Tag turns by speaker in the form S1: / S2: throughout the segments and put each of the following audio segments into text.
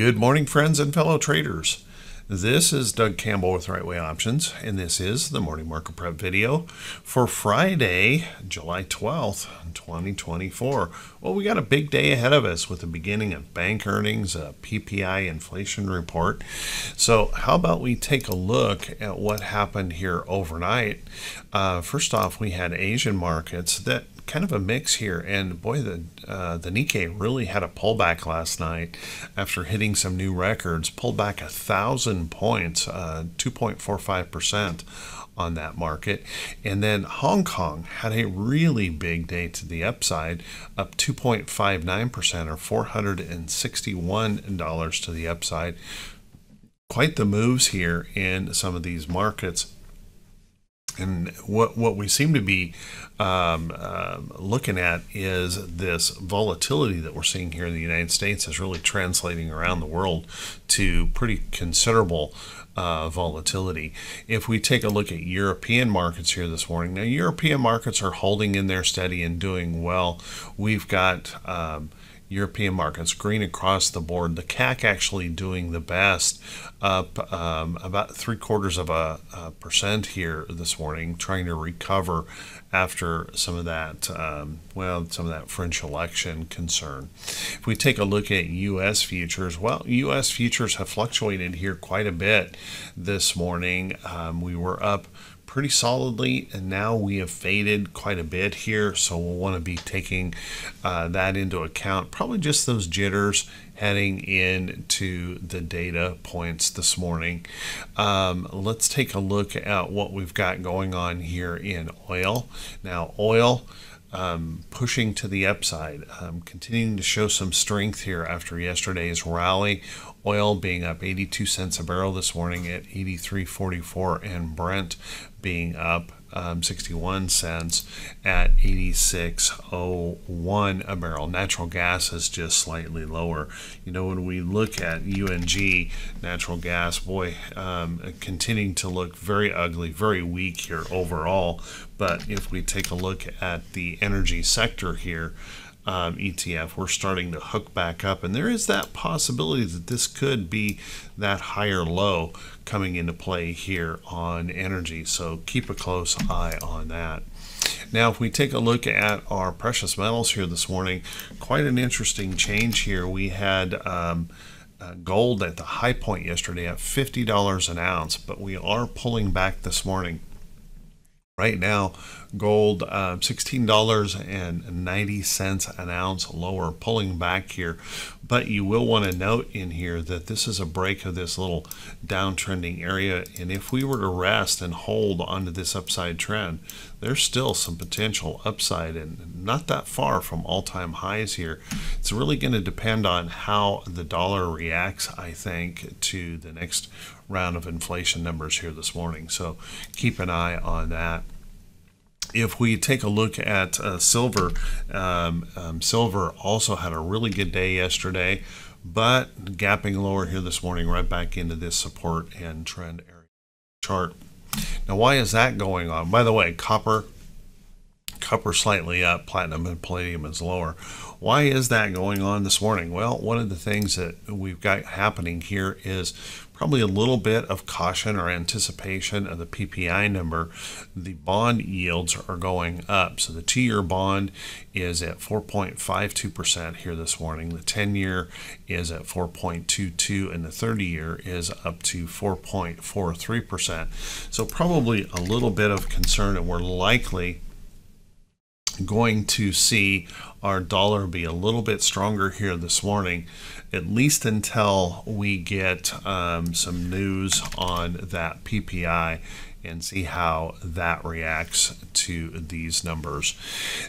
S1: Good morning, friends and fellow traders. This is Doug Campbell with Right Way Options, and this is the morning market prep video for Friday, July 12th, 2024. Well, we got a big day ahead of us with the beginning of bank earnings, a PPI inflation report. So, how about we take a look at what happened here overnight? Uh, first off, we had Asian markets that kind of a mix here. And boy, the uh, the Nikkei really had a pullback last night after hitting some new records. Pulled back a thousand points, uh, 2.45 percent on that market. And then Hong Kong had a really big day to the upside, up 2.59% or $461 to the upside. Quite the moves here in some of these markets. And what what we seem to be um, uh, looking at is this volatility that we're seeing here in the United States is really translating around the world to pretty considerable uh, volatility. If we take a look at European markets here this morning, now European markets are holding in there steady and doing well. We've got um, European markets, green across the board. The CAC actually doing the best, up um, about three quarters of a, a, percent here this morning, trying to recover after some of that, um, well, some of that French election concern. If we take a look at U.S. futures, well, U.S. futures have fluctuated here quite a bit this morning. Um, we were up pretty solidly and now we have faded quite a bit here so we'll want to be taking uh, that into account. Probably just those jitters heading into the data points this morning. Um, let's take a look at what we've got going on here in oil. Now oil um, pushing to the upside, um, continuing to show some strength here after yesterday's rally. Oil being up 82 cents a barrel this morning at 83.44, and Brent being up um, 61 cents at 86.01 a barrel. Natural gas is just slightly lower. You know, when we look at UNG natural gas, boy, um, continuing to look very ugly, very weak here overall. But if we take a look at the energy sector here, um, ETF, we're starting to hook back up. And there is that possibility that this could be that higher low coming into play here on energy. So keep a close eye on that. Now, if we take a look at our precious metals here this morning, quite an interesting change here. We had um, uh, gold at the high point yesterday at $50 an ounce, but we are pulling back this morning Right now, gold uh, $16.90 an ounce lower, pulling back here. But you will want to note in here that this is a break of this little downtrending area. And if we were to rest and hold onto this upside trend, there's still some potential upside and not that far from all-time highs here. It's really going to depend on how the dollar reacts, I think, to the next round of inflation numbers here this morning. So keep an eye on that if we take a look at uh, silver, um, um, silver also had a really good day yesterday, but gapping lower here this morning, right back into this support and trend area chart. Now, why is that going on? By the way, copper, copper slightly up, platinum and palladium is lower. Why is that going on this morning? Well, one of the things that we've got happening here is probably a little bit of caution or anticipation of the PPI number. The bond yields are going up. So the two year bond is at 4.52% here this morning. The 10 year is at 4.22, and the 30 year is up to 4.43%. So probably a little bit of concern, and we're likely going to see our dollar be a little bit stronger here this morning, at least until we get um, some news on that PPI and see how that reacts to these numbers.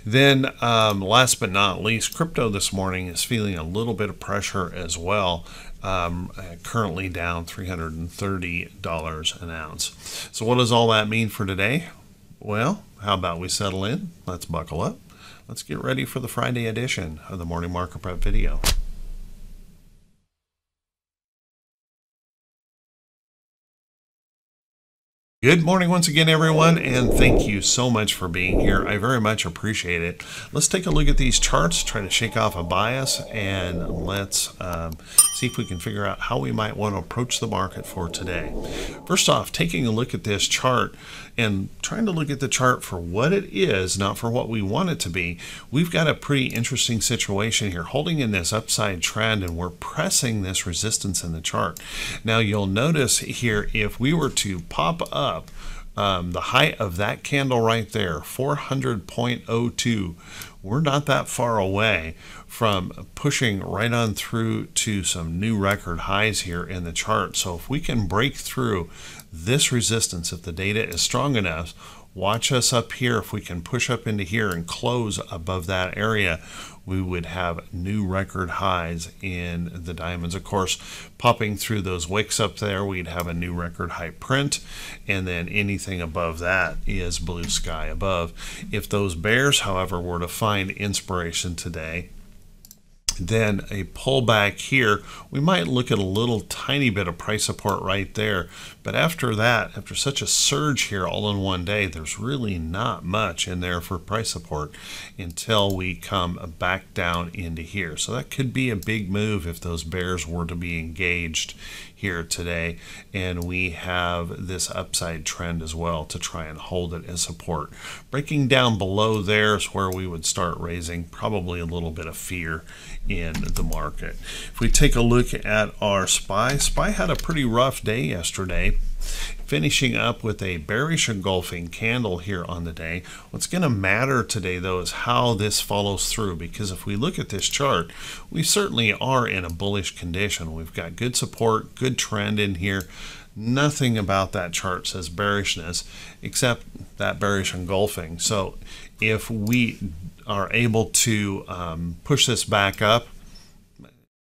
S1: Then, um, last but not least, crypto this morning is feeling a little bit of pressure as well. Um, currently down $330 an ounce. So, what does all that mean for today? Well, how about we settle in? Let's buckle up. Let's get ready for the Friday edition of the Morning Market Prep video. Good morning once again, everyone, and thank you so much for being here. I very much appreciate it. Let's take a look at these charts, try to shake off a bias, and let's um, see if we can figure out how we might want to approach the market for today. First off, taking a look at this chart and trying to look at the chart for what it is, not for what we want it to be, we've got a pretty interesting situation here, holding in this upside trend, and we're pressing this resistance in the chart. Now, you'll notice here, if we were to pop up. Um, the height of that candle right there, 400.02, we're not that far away from pushing right on through to some new record highs here in the chart. So if we can break through this resistance, if the data is strong enough, watch us up here. If we can push up into here and close above that area, we would have new record highs in the diamonds. Of course, popping through those wicks up there, we'd have a new record high print, and then anything above that is blue sky above. If those bears, however, were to find inspiration today, then a pullback here, we might look at a little tiny bit of price support right there. But after that, after such a surge here all in one day, there's really not much in there for price support until we come back down into here. So that could be a big move if those bears were to be engaged here today. And we have this upside trend as well to try and hold it as support. Breaking down below there is where we would start raising probably a little bit of fear in the market. If we take a look at our SPY, SPY had a pretty rough day yesterday finishing up with a bearish engulfing candle here on the day. What's going to matter today, though, is how this follows through, because if we look at this chart, we certainly are in a bullish condition. We've got good support, good trend in here. Nothing about that chart says bearishness, except that bearish engulfing. So if we are able to um, push this back up,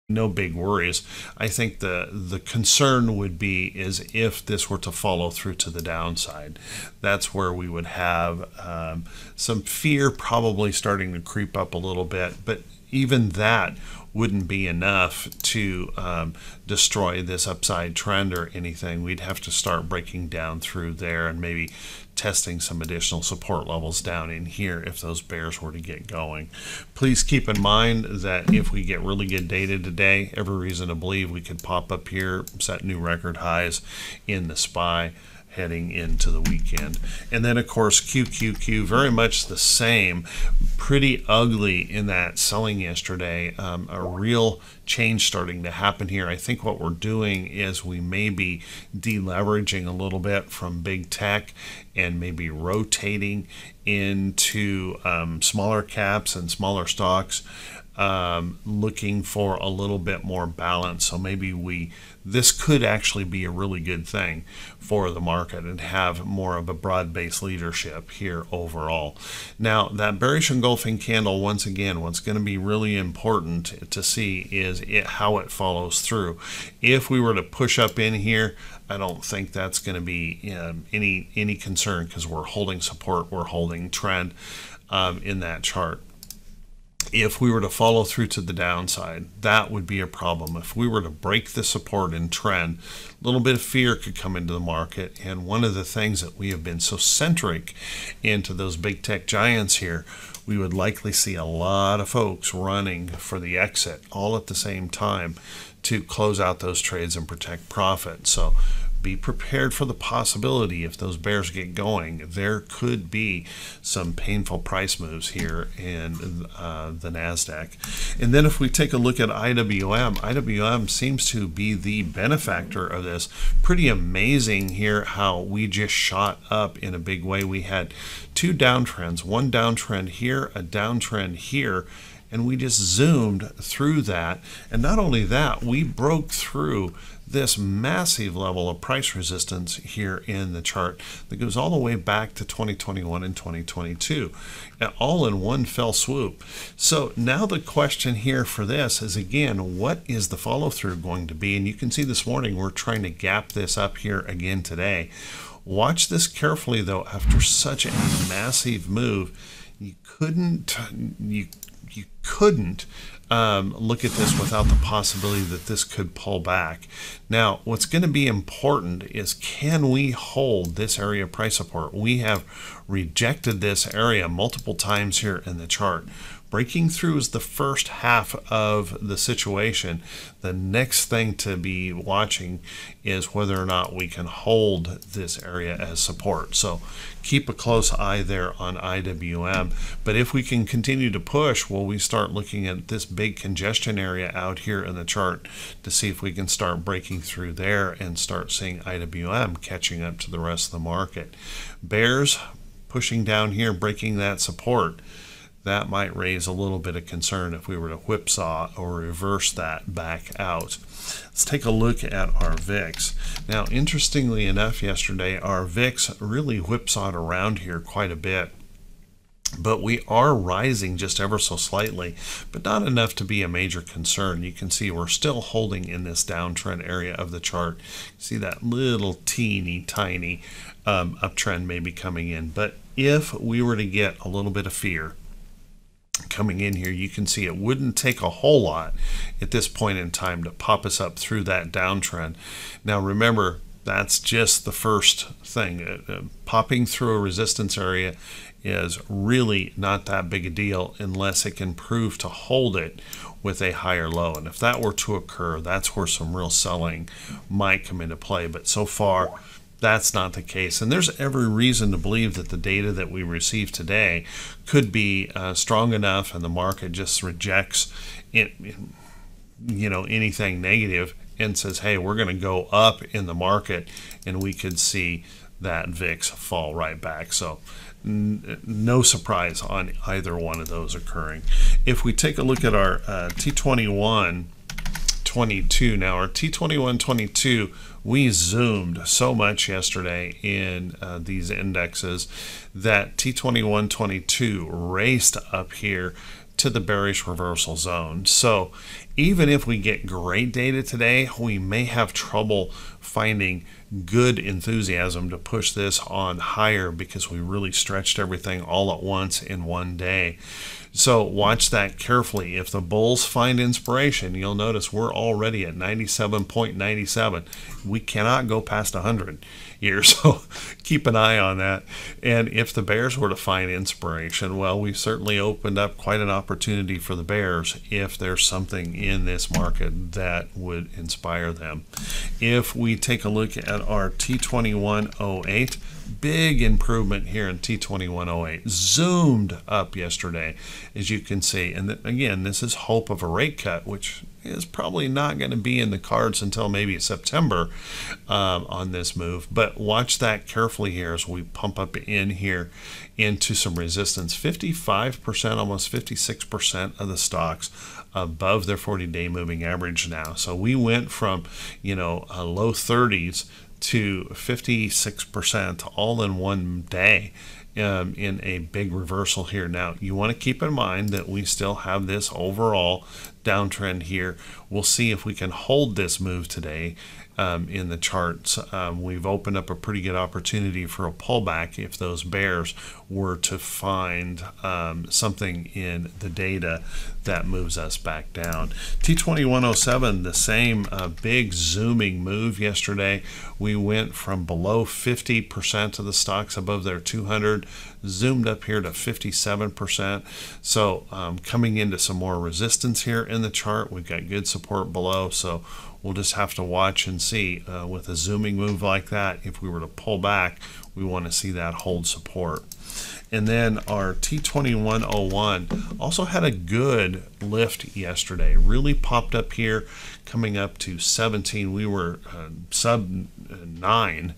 S1: no big worries. I think the the concern would be is if this were to follow through to the downside. That's where we would have um, some fear probably starting to creep up a little bit. But even that wouldn't be enough to um, destroy this upside trend or anything. We'd have to start breaking down through there and maybe testing some additional support levels down in here if those bears were to get going. Please keep in mind that if we get really good data today, every reason to believe we could pop up here, set new record highs in the SPY heading into the weekend. And then, of course, QQQ, very much the same. Pretty ugly in that selling yesterday. Um, a real change starting to happen here. I think what we're doing is we may be deleveraging a little bit from big tech and maybe rotating into um, smaller caps and smaller stocks um, looking for a little bit more balance. So maybe we this could actually be a really good thing for the market and have more of a broad-based leadership here overall. Now that bearish engulfing candle, once again, what's going to be really important to see is it, how it follows through. If we were to push up in here, I don't think that's going to be um, any any concern because we're holding support, we're holding trend um, in that chart if we were to follow through to the downside, that would be a problem. If we were to break the support and trend, a little bit of fear could come into the market. And one of the things that we have been so centric into those big tech giants here, we would likely see a lot of folks running for the exit all at the same time to close out those trades and protect profit. So be prepared for the possibility if those bears get going, there could be some painful price moves here in uh, the NASDAQ. And then if we take a look at IWM, IWM seems to be the benefactor of this. Pretty amazing here how we just shot up in a big way. We had two downtrends, one downtrend here, a downtrend here, and we just zoomed through that. And not only that, we broke through this massive level of price resistance here in the chart that goes all the way back to 2021 and 2022, all in one fell swoop. So now the question here for this is again, what is the follow through going to be? And you can see this morning we're trying to gap this up here again today. Watch this carefully though, after such a massive move, you couldn't, you you couldn't um, look at this without the possibility that this could pull back. Now, what's going to be important is can we hold this area price support? We have rejected this area multiple times here in the chart. Breaking through is the first half of the situation. The next thing to be watching is whether or not we can hold this area as support. So keep a close eye there on IWM. But if we can continue to push, will we start looking at this big congestion area out here in the chart to see if we can start breaking through there and start seeing IWM catching up to the rest of the market. Bears pushing down here, breaking that support that might raise a little bit of concern if we were to whipsaw or reverse that back out. Let's take a look at our VIX. Now, interestingly enough, yesterday our VIX really whipsawed around here quite a bit. But we are rising just ever so slightly, but not enough to be a major concern. You can see we're still holding in this downtrend area of the chart. See that little teeny tiny um, uptrend maybe coming in. But if we were to get a little bit of fear, coming in here, you can see it wouldn't take a whole lot at this point in time to pop us up through that downtrend. Now remember, that's just the first thing. Uh, uh, popping through a resistance area is really not that big a deal unless it can prove to hold it with a higher low. And if that were to occur, that's where some real selling might come into play. But so far, that's not the case. And there's every reason to believe that the data that we receive today could be uh, strong enough and the market just rejects it, you know, anything negative and says, hey, we're going to go up in the market and we could see that VIX fall right back. So no surprise on either one of those occurring. If we take a look at our uh, T21 22 now, our T21 22 we zoomed so much yesterday in uh, these indexes that T2122 raced up here to the bearish reversal zone. So even if we get great data today, we may have trouble finding good enthusiasm to push this on higher because we really stretched everything all at once in one day. So watch that carefully. If the bulls find inspiration, you'll notice we're already at 97.97. We cannot go past 100 here, so keep an eye on that. And if the bears were to find inspiration, well, we've certainly opened up quite an opportunity for the bears if there's something in this market that would inspire them. If we take a look at our T2108, big improvement here in T2108. Zoomed up yesterday, as you can see. And again, this is hope of a rate cut, which is probably not going to be in the cards until maybe September um, on this move. But watch that carefully here as we pump up in here into some resistance. 55%, almost 56% of the stocks above their 40-day moving average now. So we went from, you know, a low 30s to 56% all in one day um, in a big reversal here. Now, you want to keep in mind that we still have this overall downtrend here. We'll see if we can hold this move today um, in the charts. Um, we've opened up a pretty good opportunity for a pullback if those bears were to find um, something in the data that moves us back down. T2107, the same uh, big zooming move yesterday. We went from below 50% of the stocks above their 200, zoomed up here to 57%. So um, coming into some more resistance here in the chart. We've got good support below. So we'll just have to watch and see uh, with a zooming move like that. If we were to pull back, we want to see that hold support. And then our T2101 also had a good lift yesterday. Really popped up here, coming up to 17. We were uh, sub 9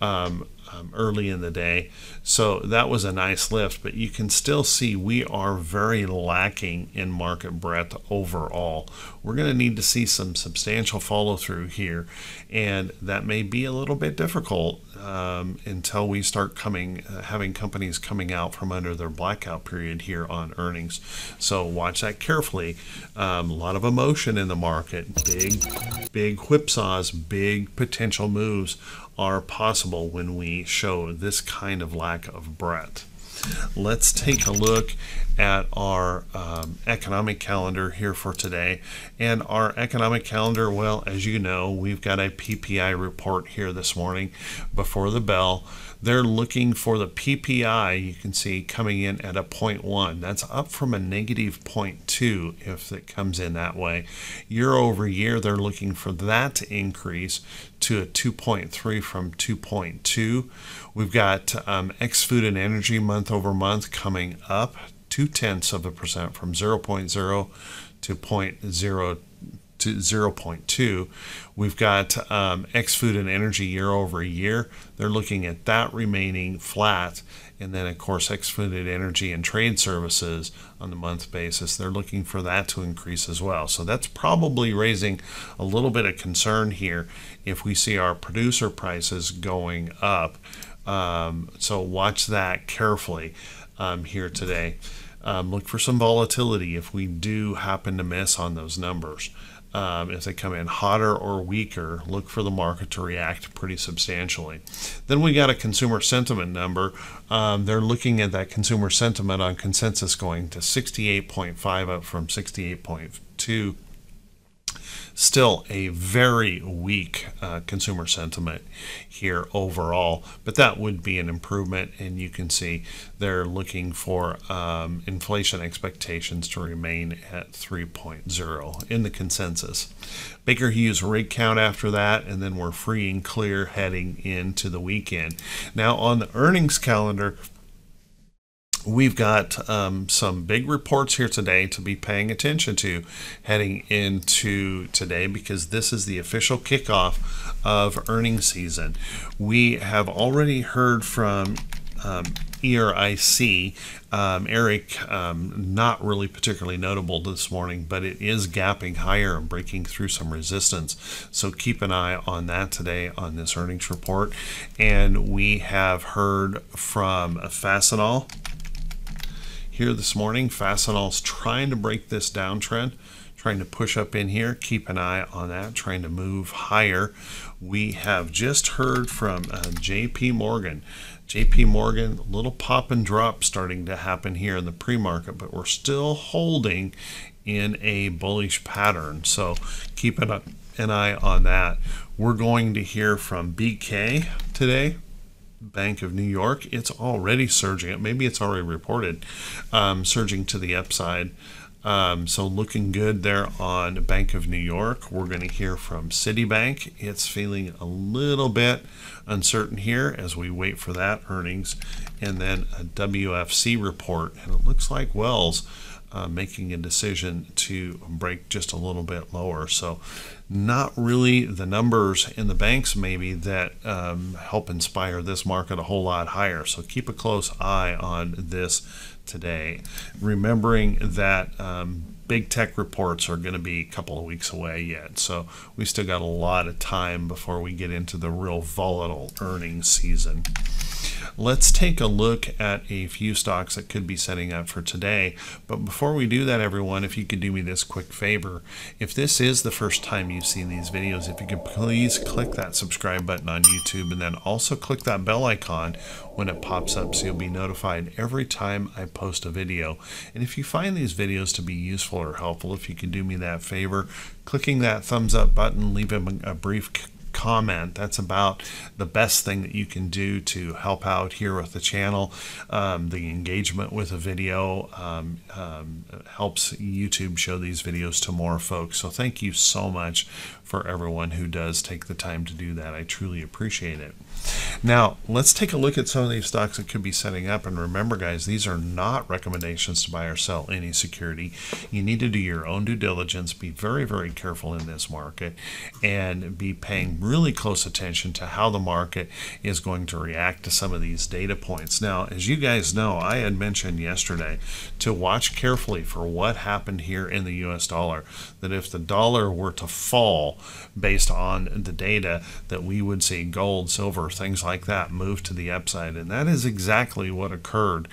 S1: um, um, early in the day. So that was a nice lift, but you can still see we are very lacking in market breadth overall. We're going to need to see some substantial follow through here, and that may be a little bit difficult um, until we start coming, uh, having companies coming out from under their blackout period here on earnings. So watch that carefully. Um, a lot of emotion in the market, big, big whipsaws, big potential moves are possible when we show this kind of lack of breadth. Let's take a look at our um, economic calendar here for today. And our economic calendar, well, as you know, we've got a PPI report here this morning before the bell. They're looking for the PPI, you can see coming in at a 0.1. That's up from a negative 0.2 if it comes in that way. Year over year, they're looking for that to increase to a 2.3 from 2.2. We've got um, ex food and energy month over month coming up two tenths of a percent from 0.0 to 0.0 to 0.2. We've got um, X Food and Energy year over year. They're looking at that remaining flat. And then, of course, X Food and Energy and Trade Services on the month basis, they're looking for that to increase as well. So that's probably raising a little bit of concern here if we see our producer prices going up. Um, so watch that carefully um, here today. Um, look for some volatility if we do happen to miss on those numbers. Um, if they come in hotter or weaker, look for the market to react pretty substantially. Then we got a consumer sentiment number. Um, they're looking at that consumer sentiment on consensus going to 68.5 up from 68.2 still a very weak uh, consumer sentiment here overall, but that would be an improvement. And you can see they're looking for um, inflation expectations to remain at 3.0 in the consensus. Baker Hughes rig count after that, and then we're free and clear heading into the weekend. Now, on the earnings calendar, We've got um, some big reports here today to be paying attention to heading into today because this is the official kickoff of earnings season. We have already heard from um, ERIC. Um, Eric, um, not really particularly notable this morning, but it is gapping higher and breaking through some resistance. So keep an eye on that today on this earnings report. And we have heard from Fastenal here this morning. Fastenal's trying to break this downtrend, trying to push up in here. Keep an eye on that, trying to move higher. We have just heard from uh, JP Morgan. JP Morgan, little pop and drop starting to happen here in the pre-market, but we're still holding in a bullish pattern. So keep an, an eye on that. We're going to hear from BK today. Bank of New York, it's already surging. Maybe it's already reported um, surging to the upside. Um, so looking good there on Bank of New York. We're going to hear from Citibank. It's feeling a little bit uncertain here as we wait for that earnings, and then a WFC report. And it looks like Wells uh, making a decision to break just a little bit lower. So, not really the numbers in the banks, maybe, that um, help inspire this market a whole lot higher. So, keep a close eye on this today. Remembering that um, big tech reports are going to be a couple of weeks away yet. So, we still got a lot of time before we get into the real volatile earnings season. Let's take a look at a few stocks that could be setting up for today. But before we do that, everyone, if you could do me this quick favor, if this is the first time you've seen these videos, if you could please click that subscribe button on YouTube and then also click that bell icon when it pops up so you'll be notified every time I post a video. And if you find these videos to be useful or helpful, if you could do me that favor, clicking that thumbs up button, leave a, a brief comment. That's about the best thing that you can do to help out here with the channel. Um, the engagement with a video um, um, helps YouTube show these videos to more folks. So thank you so much for everyone who does take the time to do that. I truly appreciate it. Now, let's take a look at some of these stocks that could be setting up. And remember, guys, these are not recommendations to buy or sell any security. You need to do your own due diligence, be very, very careful in this market, and be paying really close attention to how the market is going to react to some of these data points. Now, as you guys know, I had mentioned yesterday to watch carefully for what happened here in the US dollar, that if the dollar were to fall based on the data, that we would see gold, silver, things like that move to the upside. And that is exactly what occurred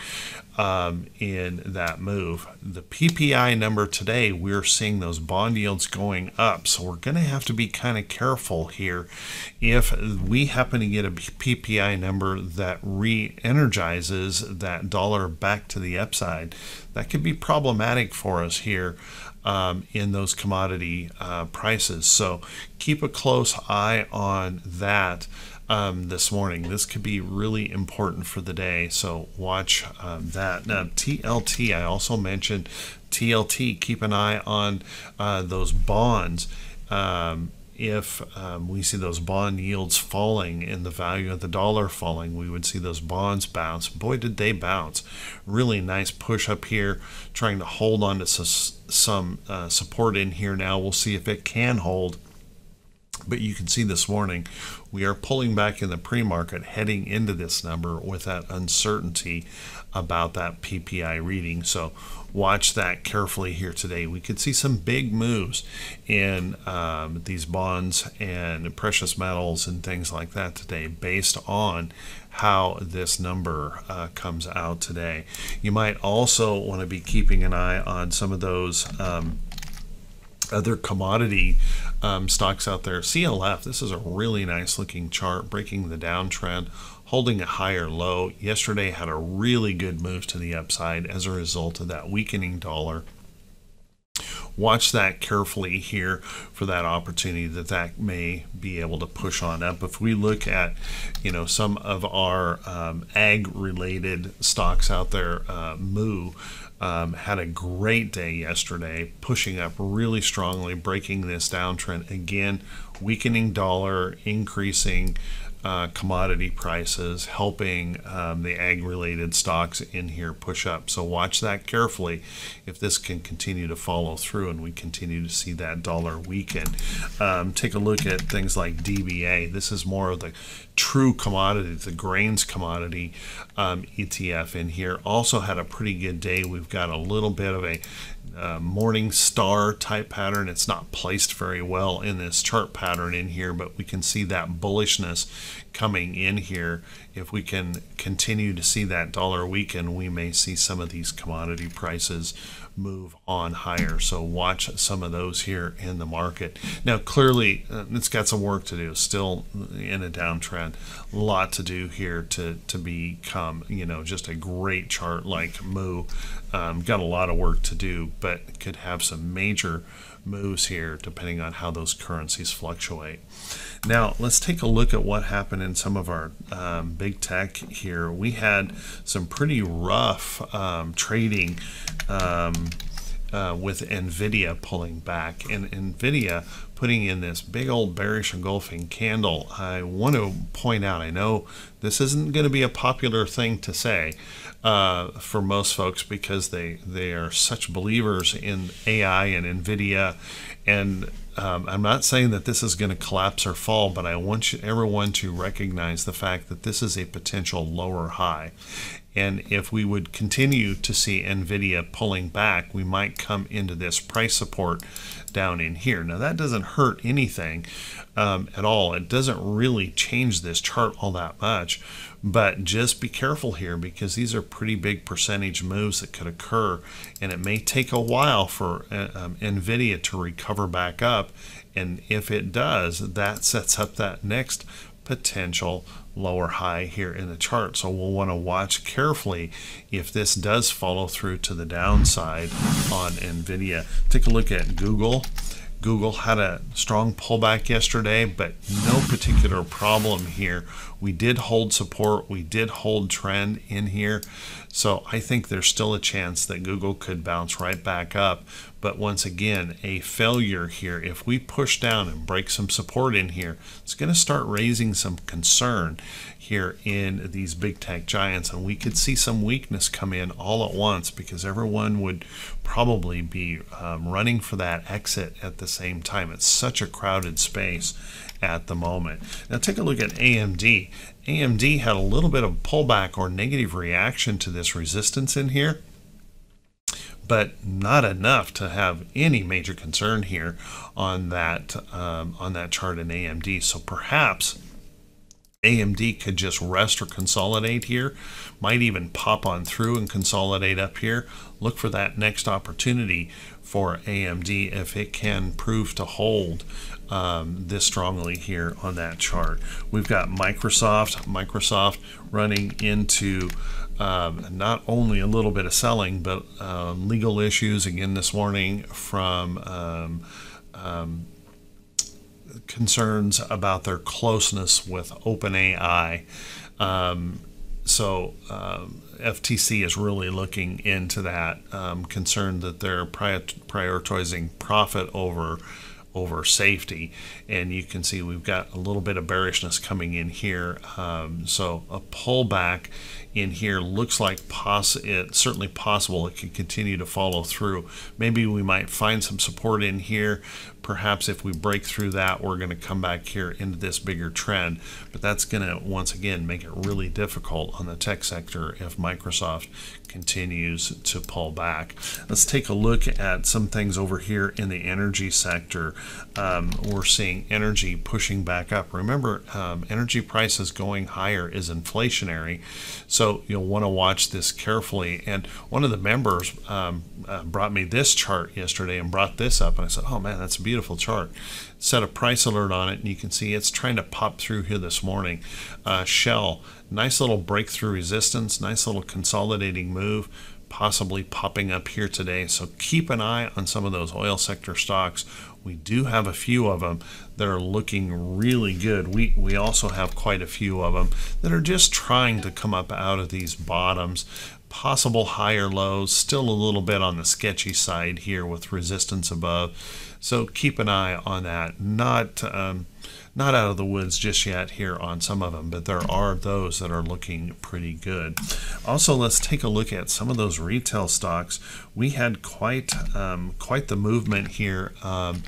S1: um, in that move. The PPI number today, we're seeing those bond yields going up. So we're going to have to be kind of careful here. If we happen to get a PPI number that re energizes that dollar back to the upside, that could be problematic for us here. Um, in those commodity uh, prices. So keep a close eye on that um, this morning. This could be really important for the day, so watch um, that. Now, TLT, I also mentioned TLT. Keep an eye on uh, those bonds. Um, if um, we see those bond yields falling and the value of the dollar falling, we would see those bonds bounce. Boy, did they bounce! Really nice push up here, trying to hold on to some uh, support in here now. We'll see if it can hold but you can see this morning we are pulling back in the pre market heading into this number with that uncertainty about that PPI reading. So watch that carefully here today. We could see some big moves in um, these bonds and precious metals and things like that today based on how this number uh, comes out today. You might also want to be keeping an eye on some of those. Um, other commodity um, stocks out there. CLF, this is a really nice looking chart, breaking the downtrend, holding a higher low. Yesterday had a really good move to the upside as a result of that weakening dollar. Watch that carefully here for that opportunity that that may be able to push on up. If we look at, you know, some of our um, ag-related stocks out there, uh, Moo, um, had a great day yesterday, pushing up really strongly, breaking this downtrend again, weakening dollar, increasing uh, commodity prices, helping um, the ag related stocks in here push up. So watch that carefully if this can continue to follow through and we continue to see that dollar weaken. Um, take a look at things like DBA. This is more of the true commodity, the grains commodity um, ETF in here. Also had a pretty good day. We've got a little bit of a uh, morning star type pattern. It's not placed very well in this chart pattern in here, but we can see that bullishness coming in here. If we can continue to see that dollar weaken, we may see some of these commodity prices move on higher. So watch some of those here in the market. Now, clearly, uh, it's got some work to do. Still in a downtrend. A lot to do here to to become, you know, just a great chart like Moo. Um, got a lot of work to do, but could have some major moves here depending on how those currencies fluctuate. Now, let's take a look at what happened in some of our um, big tech here. We had some pretty rough um, trading um, uh, with NVIDIA pulling back, and NVIDIA putting in this big old bearish engulfing candle. I want to point out, I know this isn't going to be a popular thing to say uh, for most folks because they, they are such believers in AI and NVIDIA. And um, I'm not saying that this is going to collapse or fall, but I want you, everyone to recognize the fact that this is a potential lower high. And if we would continue to see NVIDIA pulling back, we might come into this price support down in here. Now that doesn't hurt anything um, at all. It doesn't really change this chart all that much, but just be careful here because these are pretty big percentage moves that could occur and it may take a while for uh, um, NVIDIA to recover back up. And if it does, that sets up that next potential lower high here in the chart. So we'll want to watch carefully if this does follow through to the downside on NVIDIA. Take a look at Google. Google had a strong pullback yesterday, but no particular problem here. We did hold support, we did hold trend in here. So I think there's still a chance that Google could bounce right back up. But once again, a failure here. If we push down and break some support in here, it's going to start raising some concern here in these big tech giants. And we could see some weakness come in all at once because everyone would probably be um, running for that exit at the same time. It's such a crowded space at the moment. Now take a look at AMD. AMD had a little bit of pullback or negative reaction to this resistance in here but not enough to have any major concern here on that um, on that chart in AMD. So perhaps AMD could just rest or consolidate here, might even pop on through and consolidate up here. Look for that next opportunity for AMD if it can prove to hold um, this strongly here on that chart. We've got Microsoft, Microsoft running into um, not only a little bit of selling, but um, legal issues again this morning from um, um, concerns about their closeness with OpenAI. Um, so um, FTC is really looking into that, concerned that they're prioritizing profit over over safety. And you can see we've got a little bit of bearishness coming in here. Um, so a pullback in here looks like poss it's certainly possible it could continue to follow through. Maybe we might find some support in here. Perhaps if we break through that, we're going to come back here into this bigger trend. But that's going to, once again, make it really difficult on the tech sector if Microsoft continues to pull back. Let's take a look at some things over here in the energy sector. Um, we're seeing energy pushing back up. Remember, um, energy prices going higher is inflationary. So you'll want to watch this carefully. And one of the members um, uh, brought me this chart yesterday and brought this up. And I said, oh man, that's a beautiful chart. Set a price alert on it, and you can see it's trying to pop through here this morning. Uh, Shell, nice little breakthrough resistance, nice little consolidating move possibly popping up here today. So keep an eye on some of those oil sector stocks. We do have a few of them that are looking really good. We, we also have quite a few of them that are just trying to come up out of these bottoms. Possible higher lows, still a little bit on the sketchy side here with resistance above. So keep an eye on that. Not um, not out of the woods just yet here on some of them, but there are those that are looking pretty good. Also, let's take a look at some of those retail stocks. We had quite um, quite the movement here, um,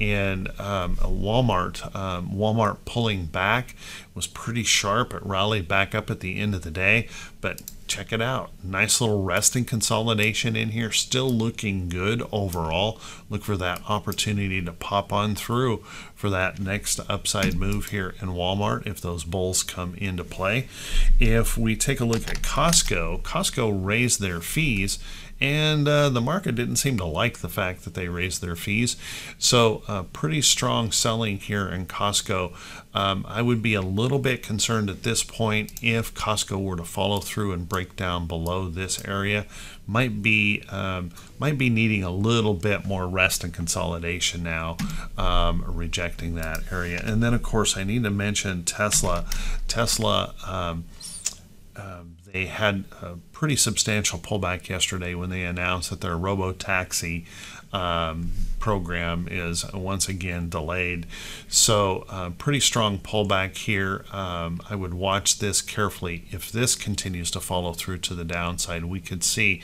S1: and um, Walmart um, Walmart pulling back was pretty sharp. It rallied back up at the end of the day, but check it out. Nice little resting consolidation in here. Still looking good overall. Look for that opportunity to pop on through for that next upside move here in Walmart if those bulls come into play. If we take a look at Costco, Costco raised their fees and uh, the market didn't seem to like the fact that they raised their fees. So, uh, pretty strong selling here in Costco. Um, I would be a little bit concerned at this point if Costco were to follow through and break down below this area. Might be um, might be needing a little bit more rest and consolidation now, um, rejecting that area. And then, of course, I need to mention Tesla. Tesla. Um, um, they had a pretty substantial pullback yesterday when they announced that their robo taxi um, program is once again delayed. So, uh, pretty strong pullback here. Um, I would watch this carefully. If this continues to follow through to the downside, we could see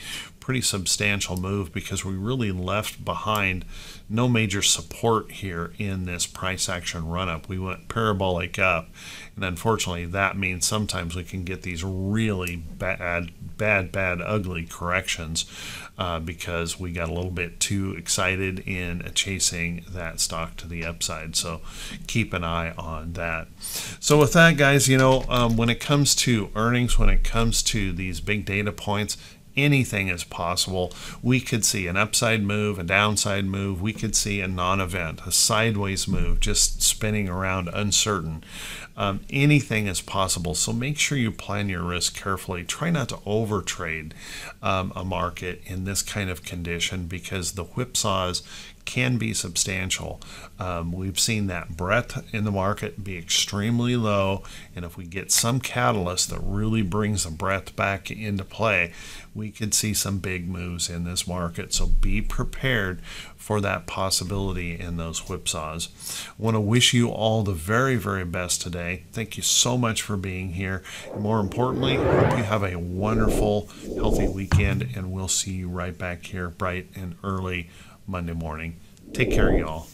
S1: pretty substantial move because we really left behind no major support here in this price action run up. We went parabolic up, and unfortunately, that means sometimes we can get these really bad, bad, bad, ugly corrections uh, because we got a little bit too excited in chasing that stock to the upside. So keep an eye on that. So, with that, guys, you know, um, when it comes to earnings, when it comes to these big data points, anything is possible. We could see an upside move, a downside move. We could see a non event, a sideways move, just spinning around uncertain. Um, anything is possible. So make sure you plan your risk carefully. Try not to overtrade um, a market in this kind of condition because the whipsaws can be substantial. Um, we've seen that breadth in the market be extremely low, and if we get some catalyst that really brings the breadth back into play, we could see some big moves in this market. So be prepared for that possibility in those whipsaws. I want to wish you all the very, very best today. Thank you so much for being here. And more importantly, hope you have a wonderful, healthy weekend, and we'll see you right back here bright and early Monday morning. Take care, y'all.